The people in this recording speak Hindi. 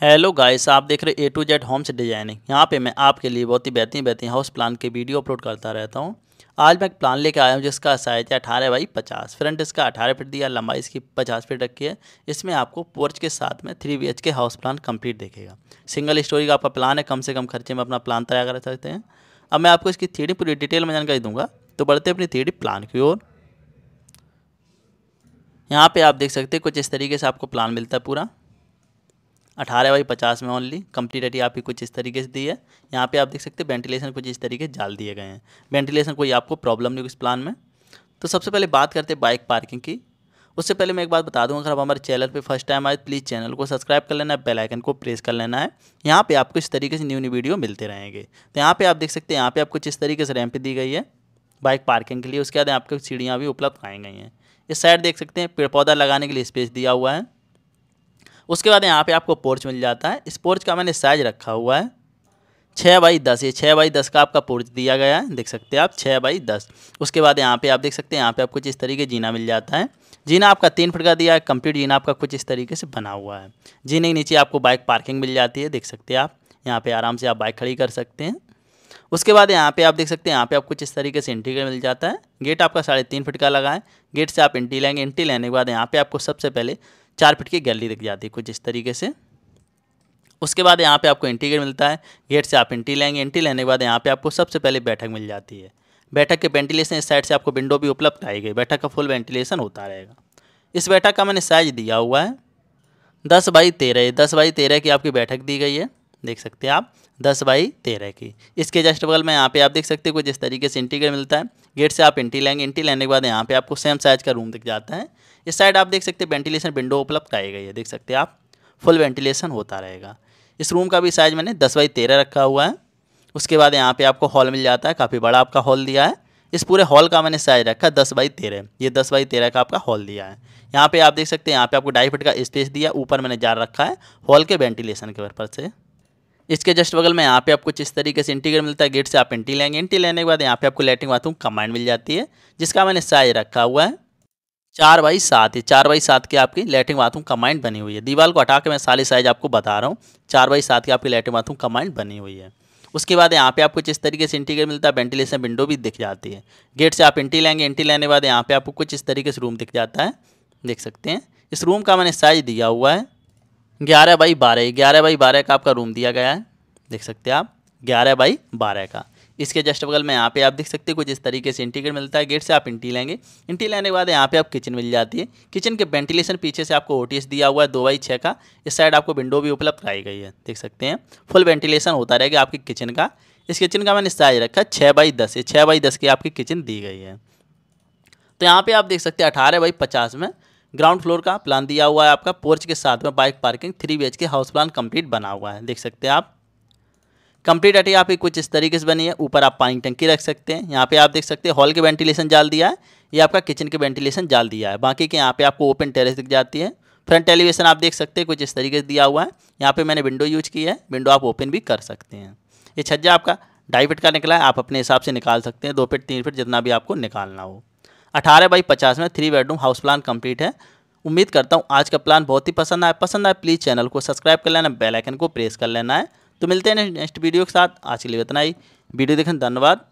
हेलो गाइस आप देख रहे A to Z homes designing यहाँ पे मैं आपके लिए बहुत ही बेहतरीन बेहतरीन हाउस प्लान के वीडियो अपलोड करता रहता हूँ। आज मैं एक प्लान लेके आया हूँ जिसका साइज़ है अठारह बाई पचास। फ्रंट इसका अठारह फीट दिया, लंबाई इसकी पचास फीट रखी है। इसमें आपको पोर्च के साथ में three B K house plan complete देखेगा। सिंगल स्टोरी का आपका प्लान है, कम से कम खर्चे में अपना प्लान तैयार कर सकते हैं। अब मैं आपको इसकी थ्री पूरी डिटेल में जानकारी दूँगा। तो बढ़ते अपनी थ्री प्लान की ओर। यहाँ पे आप देख सकते हैं कुछ इस तरीके से आपको प्लान मिलता है पूरा। अठारह बाई पचास में ओनली कंप्लीट आपकी कुछ इस तरीके से दी है। यहाँ पे आप देख सकते हैं वेंटिलेशन कुछ इस तरीके से जाल दिए गए हैं। वेंटिलेशन कोई आपको प्रॉब्लम नहीं इस प्लान में। तो सबसे पहले बात करते हैं बाइक पार्किंग की। उससे पहले मैं एक बात बता दूँगा, अगर आप हमारे चैनल पे फ़र्स्ट टाइम आए प्लीज़ चैनल को सब्सक्राइब कर लेना है बेल आइकन को प्रेस कर लेना है। यहाँ पे आपको इस तरीके से न्यू न्यू वीडियो मिलते रहेंगे। तो यहाँ पे आप देख सकते हैं, यहाँ पे आपको इस तरीके से रैंप दी गई है बाइक पार्किंग के लिए, उसके बाद आपको सीढ़ियाँ भी उपलब्ध कराई गई हैं। इस साइड देख सकते हैं, पेड़ पौधा लगाने के लिए स्पेस दिया हुआ है। उसके बाद यहाँ पे आपको पोर्च मिल जाता है। इस पोर्च का मैंने साइज़ रखा हुआ है। छः बाई दस, ये छः बाई दस का आपका पोर्च दिया गया है। देख सकते हैं आप छः बाई दस। उसके बाद यहाँ पे आप देख सकते हैं, यहाँ पे आपको कुछ इस तरीके जीना मिल जाता है। जीना आपका तीन फुट का दिया है कंप्लीट जीना आपका कुछ इस तरीके से बना हुआ है। जीने के नीचे आपको बाइक पार्किंग मिल जाती है, देख सकते हैं आप। यहाँ पे आराम से आप बाइक खड़ी कर सकते हैं। उसके बाद यहाँ पे आप देख सकते हैं, यहाँ पे आपको कुछ इस तरीके से इंटीग्रेट मिल जाता है। गेट आपका साढ़े तीन फुट का लगा है। गेट से आप इंटी लेंगे इंटी लेने के बाद यहाँ पे आपको सबसे पहले चार फीट की गैलरी दिख जाती है कुछ इस तरीके से। उसके बाद यहाँ पे आपको इंटीग्रेट मिलता है, गेट से आप एंट्री लेंगे एंट्री लेने के बाद यहाँ पे आपको सबसे पहले बैठक मिल जाती है। बैठक के वेंटिलेशन इस साइड से आपको विंडो भी उपलब्ध कराई गई, बैठक का फुल वेंटिलेशन होता रहेगा। इस बैठक का मैंने साइज़ दिया हुआ है, दस बाई तेरह, दस बाई तेरह की आपकी बैठक दी गई है, देख सकते हैं आप, दस बाई तेरह की। इसके जस्ट बगल में यहाँ पे आप देख सकते हैं कुछ इस तरीके से इंटीग्रेट मिलता है। गेट से आप इंटी लेंगे इंटी लेने के बाद यहाँ पे आपको सेम साइज़ का रूम दिख जाता है। इस साइड आप देख सकते हैं वेंटिलेशन विंडो उपलब्ध कराई गई है, देख सकते हैं आप। फुल वेंटिलेशन होता रहेगा। इस रूम का भी साइज़ मैंने दस बाई तेरह रखा हुआ है। उसके बाद यहाँ पे आपको हॉल मिल जाता है, काफ़ी बड़ा आपका हॉल दिया है। इस पूरे हॉल का मैंने साइज़ रखा दस बाई तेरह। ये दस बाई तेरह का आपका हॉल दिया है। यहाँ पे आप देख सकते हैं, यहाँ पे आपको ढाई फीट का स्पेस दिया ऊपर मैंने जार रखा है हॉल के वेंटिलेशन के पर्पज से। इसके जस्ट बगल में यहाँ पे आपको इस तरीके से इंटीग्रेट मिलता है गेट से आप इंटी लेंगे। इंटी लेने के बाद यहाँ पे आपको लेटिंग बाथरूम कमांड मिल जाती है, जिसका मैंने साइज़ रखा हुआ है। चार बाई सात है चार बाई सात की आपकी लेटिंग बाथरूम कमांड बनी हुई है। दीवार को हटा के मैं सारी साइज़ आपको बता रहा हूँ। चार बाई सात की आपकी लेटिंग बाथरूम कमांड बनी हुई है। उसके बाद यहाँ पे आपको इस तरीके से इंटीग्रेट मिलता है वेंटिलेशन विंडो भी दिख जाती है। गेट से आप इंटी लेंगे इंटी लेने के बाद यहाँ पे आपको कुछ इस तरीके से रूम दिख जाता है। देख सकते हैं। इस रूम का मैंने साइज़ दिया हुआ है। ग्यारह बाई बारह ग्यारह बाई बारह का आपका रूम दिया गया है। देख सकते हैं आप, ग्यारह बाई बारह का। इसके जस्ट बगल में यहाँ पे आप देख सकते हैं कुछ इस तरीके से इंटीग्रेट मिलता है। गेट से आप इंटी लेंगे। इंटी लेने के बाद यहाँ पे आप किचन मिल जाती है। किचन के वेंटिलेशन पीछे से आपको ओटीएस दिया हुआ है, दो बाई छः का। इस साइड आपको विंडो भी उपलब्ध कराई गई है, देख सकते हैं। फुल वेंटिलेशन होता रहेगा आपकी किचन का। इस किचन का मैंने साइज़ रखा छः बाई दस। छः बाई दस की आपकी किचन दी गई है। तो यहाँ पर आप देख सकते हैं अठारह बाई पचास में ग्राउंड फ्लोर का प्लान दिया हुआ है आपका। पोर्च के साथ में bike parking, three B K house plan complete बना हुआ है। देख सकते हैं आप। कंप्लीट अटी आपकी कुछ इस तरीके से बनी है। ऊपर आप पानी टंकी रख सकते हैं। यहाँ पे आप देख सकते हैं, हॉल के वेंटिलेशन जाल दिया है। ये आपका किचन के वेंटिलेशन जाल दिया है। बाकी के यहाँ पे आपको ओपन टेरेस दिख जाती है। फ्रंट एलिवेशन आप देख सकते हैं, कुछ इस तरीके से दिया हुआ है। यहाँ पे मैंने विंडो यूज़ की है। विंडो आप ओपन भी कर सकते हैं। ये छज्जा आपका ढाई फिट का निकला है। आप अपने हिसाब से निकाल सकते हैं। दो फिट, तीन फिट जितना भी आपको निकालना हो। अठारह बाई पचास में three bedroom house plan complete है। उम्मीद करता हूँ आज का प्लान बहुत ही पसंद आया। पसंद आए प्लीज़ चैनल को सब्सक्राइब कर लेना। बेल आइकन को प्रेस कर लेना है। तो मिलते हैं नेक्स्ट वीडियो के साथ। आज के लिए इतना ही। वीडियो देखने धन्यवाद।